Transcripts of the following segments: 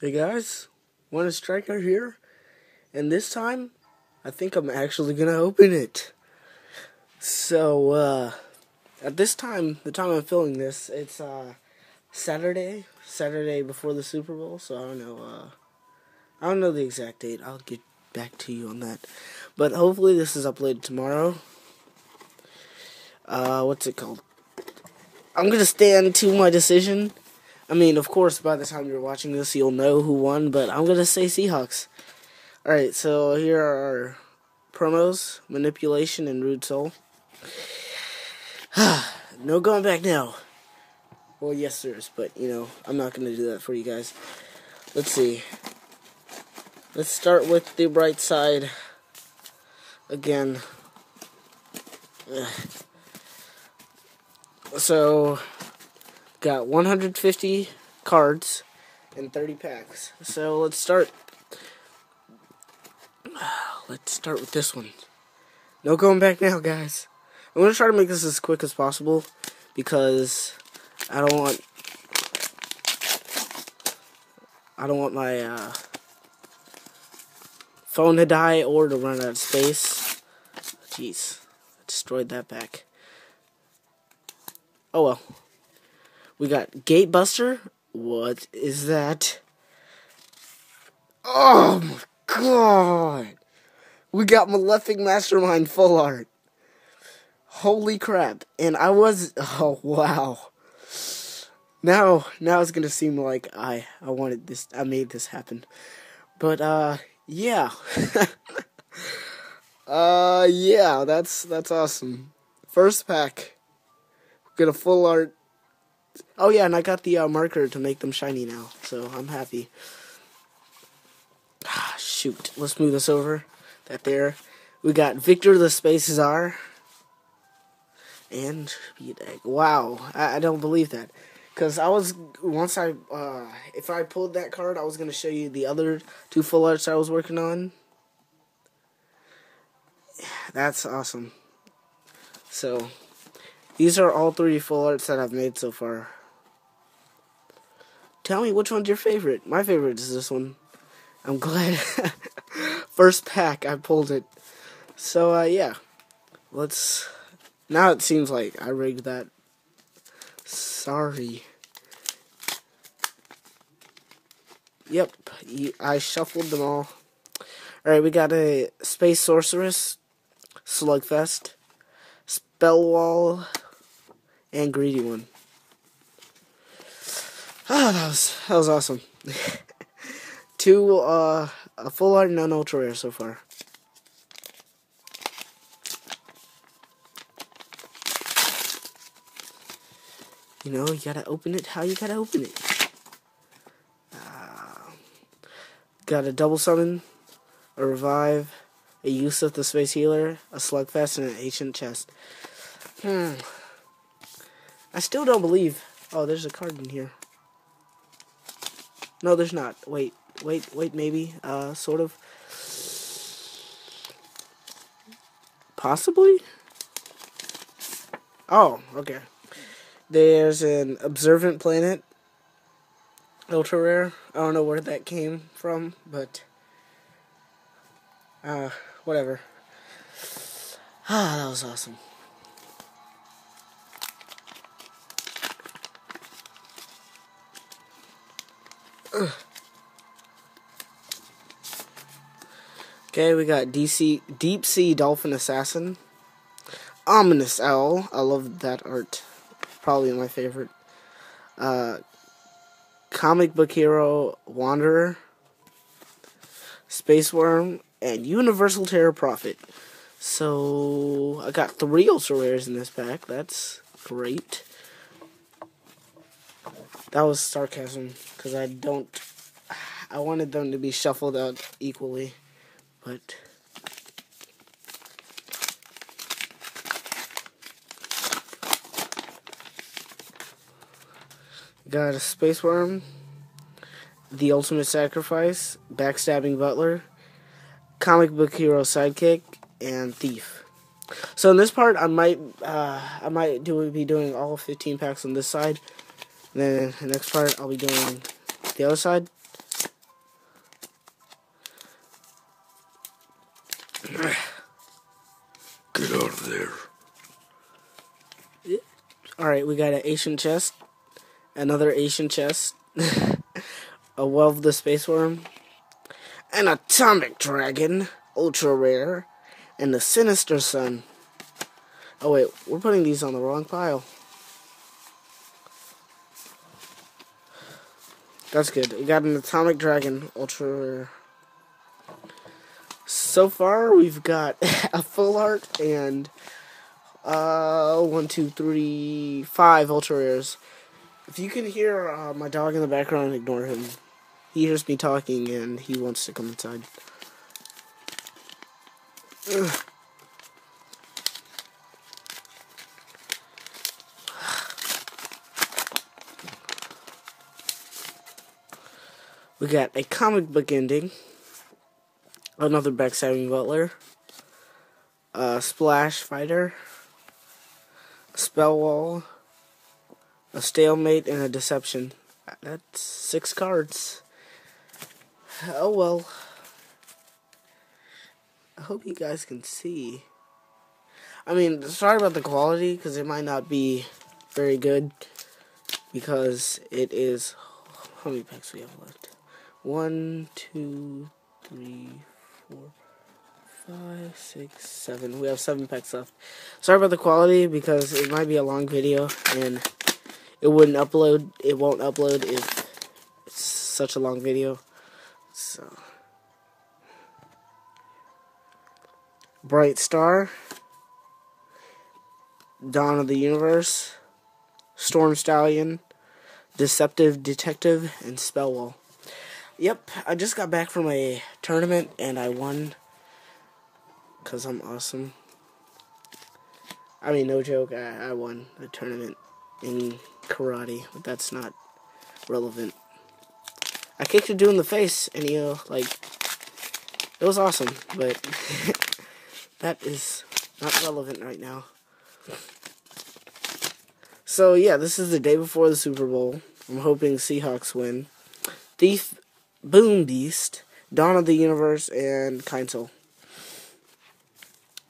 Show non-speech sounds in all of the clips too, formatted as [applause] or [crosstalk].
Hey guys, One Striker here, and this time, I think I'm actually gonna open it. So, uh, at this time, the time I'm filming this, it's, uh, Saturday, Saturday before the Super Bowl, so I don't know, uh, I don't know the exact date, I'll get back to you on that. But hopefully this is uploaded tomorrow. Uh, what's it called? I'm gonna stand to my decision I mean, of course, by the time you're watching this, you'll know who won, but I'm going to say Seahawks. Alright, so here are our promos Manipulation and Rude Soul. [sighs] no going back now. Well, yes, there is, but, you know, I'm not going to do that for you guys. Let's see. Let's start with the bright side again. Ugh. [sighs] So, Got 150 cards and 30 packs. So let's start. [sighs] Let's start with this one. No going back now, guys. I'm gonna try to make this as quick as possible because I don't want I don't want my uh, phone to die or to run out of space. Jeez, I destroyed that pack. Oh well. We got Gatebuster. What is that? Oh my god! We got Malefic Mastermind full art. Holy crap. And I was oh wow. Now now it's gonna seem like I I wanted this I made this happen. But uh yeah. [laughs] uh yeah, that's that's awesome. First pack. Get a full art Oh yeah, and I got the uh, marker to make them shiny now, so I'm happy. [sighs] Ah, shoot, let's move this over. That there. We got Victor the Space Czar. And wow, I, I don't believe that. Because I was, once I, uh, if I pulled that card, I was going to show you the other two full arts I was working on. [sighs] That's awesome. So, these are all three full arts that I've made so far. Tell me which one's your favorite. My favorite is this one. I'm glad. [laughs] First pack, I pulled it. So, uh, yeah. Let's. Now it seems like I rigged that. Sorry. Yep, I shuffled them all. Alright, we got a Space Sorceress, Slugfest, Spellwall, and Greedy One. Ah, that was that was awesome. [laughs] Two uh a full art an ultra rare so far. You know, you gotta open it how you gotta open it. Uh, got a double summon, a revive, a use of the Space Healer, a Slugfest, and an Ancient Chest. Hmm. I still don't believe. Oh, there's a card in here. No, there's not. Wait, wait, wait, maybe. Uh, sort of. Possibly? Oh, okay. There's an observant planet. Ultra rare. I don't know where that came from, but. Uh, whatever. [sighs] Ah, that was awesome. Okay, we got DC Deep Sea Dolphin Assassin. Ominous Owl. I love that art. Probably my favorite. Uh, comic book hero Wanderer. Space Worm and Universal Terror Prophet. So I got three ultra rares in this pack. That's great. That was sarcasm because I don't. I wanted them to be shuffled out equally, but. Got a Space Worm, The Ultimate Sacrifice, Backstabbing Butler, Comic Book Hero Sidekick, and Thief. So in this part, I might uh, I might do be doing all 15 packs on this side then the next part I'll be doing the other side. [clears throat] Get out of there. Alright, we got an Ancient Chest, another Ancient Chest, [laughs] a well of the space worm, an atomic dragon, ultra rare, and the sinister sun. Oh wait, we're putting these on the wrong pile. That's good. We got an Atomic Dragon Ultra rare. So far, we've got [laughs] a full art and uh, one, two, three, five ultra rares. If you can hear uh, my dog in the background, ignore him. He hears me talking and he wants to come inside. Ugh. We got a comic book ending, another backstabbing butler, a splash fighter, a spell wall, a stalemate, and a deception. That's six cards. Oh well. I hope you guys can see. I mean, sorry about the quality, because it might not be very good, because it is. How many packs we have left? One, two, three, four, five, six, seven. We have seven packs left. Sorry about the quality because it might be a long video and it wouldn't upload. It won't upload if it's such a long video. So, Bright Star, Dawn of the Universe, Storm Stallion, Deceptive Detective, and Spellwall. Yep, I just got back from a tournament and I won. Because I'm awesome. I mean, no joke, I, I won a tournament in karate, but that's not relevant. I kicked a dude in the face and, you uh, know, like, it was awesome, but [laughs] that is not relevant right now. So, yeah, this is the day before the Super Bowl. I'm hoping Seahawks win. Thief Boom Beast, Dawn of the Universe, and Kinzel.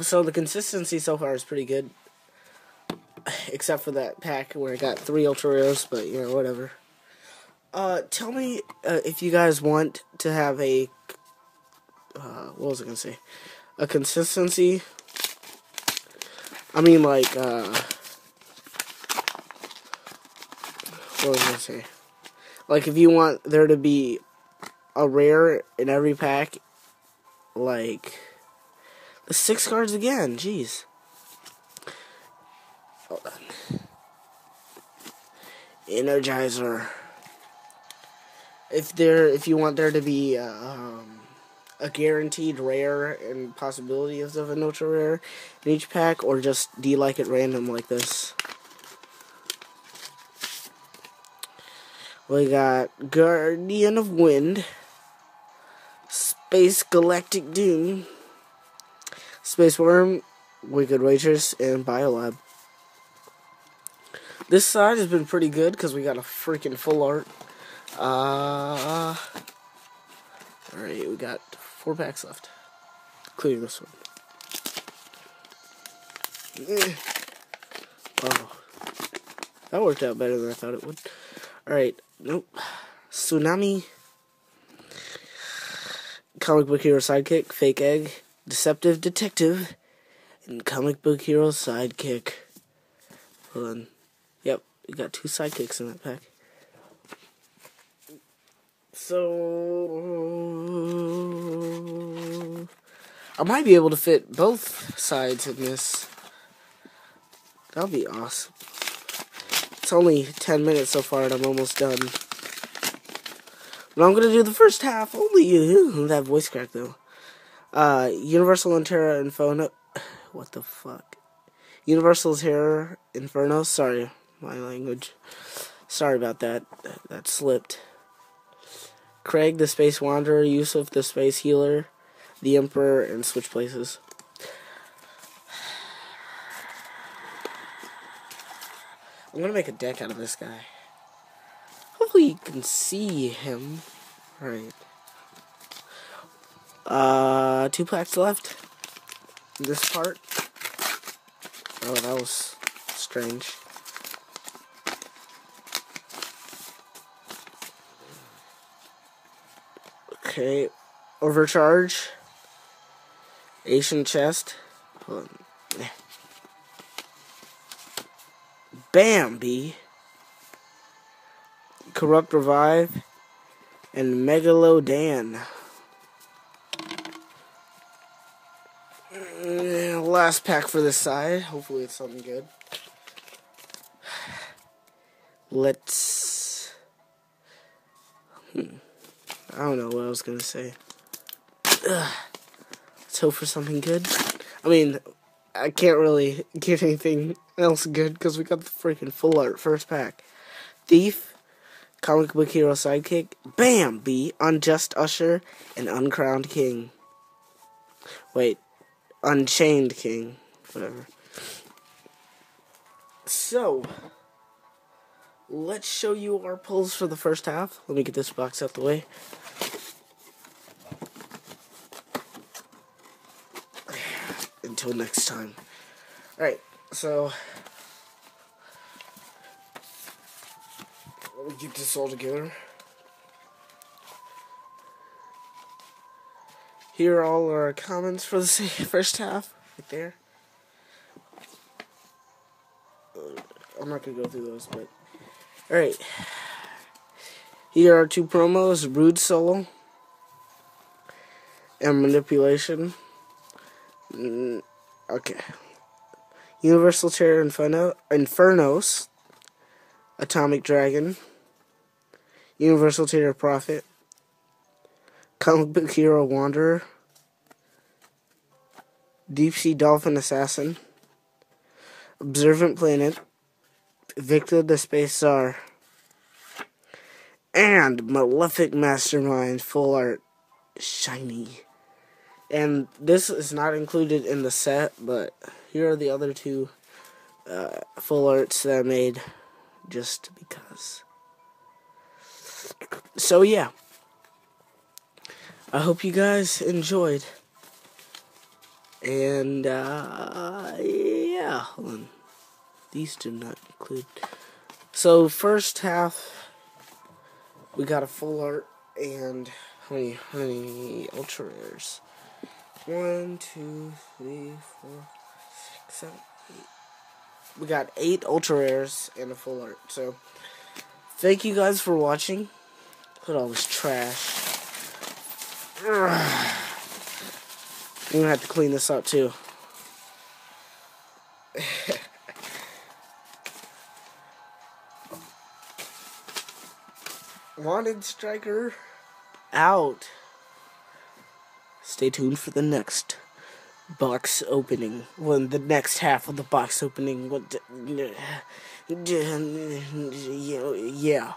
So the consistency so far is pretty good. Except for that pack where I got three ultra rares, but you know, whatever. Uh, tell me uh, if you guys want to have a. Uh, what was I gonna say? A consistency. I mean, like, uh. What was I gonna say? Like, if you want there to be a rare in every pack, like the six cards again. Jeez. Hold on. Energizer. If there, if you want there to be uh, um, a guaranteed rare and possibilities of an ultra rare in each pack, or just D like it random like this. We got Guardian of Wind. Space Galactic Doom, Space Worm, Wicked Waitress, and Biolab. This side has been pretty good because we got a freaking full art. Uh, Alright, we got four packs left, including this one. Oh, that worked out better than I thought it would. Alright, nope. Tsunami Comic Book Hero Sidekick, Fake Egg, Deceptive Detective, and Comic Book Hero Sidekick. Hold on. Yep, we got two sidekicks in that pack. So I might be able to fit both sides in this. That'll be awesome. It's only 10 minutes so far and I'm almost done. But I'm gonna do the first half only. [laughs] that voice crack though. Uh, Universal and Terror Inferno. [sighs] What the fuck? Universal Terror Inferno. Sorry, my language. Sorry about. That, that slipped. Craig the Space Wanderer, Yusuf the Space Healer, the Emperor, and switch places. [sighs] I'm gonna make a deck out of this guy. Hopefully you can see him. Right. Uh, two packs left. this part. Oh, that was strange. Okay, overcharge. Ancient Chest. Bambi. Corrupt Revive. And Megalodon. Mm, last pack for this side. Hopefully it's something good. Let's... Hmm. I don't know what I was going to say. Ugh. Let's hope for something good. I mean, I can't really [laughs] get anything else good because we got the freaking full art first pack. Thief, Comic Book Hero Sidekick, Bam! B, Unjust Usher, and Uncrowned King. Wait, Unchained King. Whatever. So, let's show you our pulls for the first half. Let me get this box out the way. Until next time. Alright, so let me get this all together. Here are all our comments for the [laughs] first half, right there. Uh, I'm not gonna go through those, but alright. Here are two promos, Rude Solo and Manipulation. Mm, okay. Universal Terror Inferno, Infernos, Atomic Dragon, Universal Terror Prophet, Comic Book Hero Wanderer, Deep Sea Dolphin Assassin, Observant Planet, Victor the Space Czar, and Malefic Mastermind Full Art Shiny. And this is not included in the set, but here are the other two uh, full arts that I made just because. So, yeah. I hope you guys enjoyed. And, uh, yeah, hold on. These do not include. So, first half, we got a full art and how many, how many ultra rares? One, two, three, four, six, seven, eight. We got eight ultra rares and a full art. So, thank you guys for watching. Look at all this trash. [sighs] I'm gonna have to clean this up too. [laughs] Wanted Striker out. Stay tuned for the next box opening. When the next half of the box opening. What? [sighs] Yeah.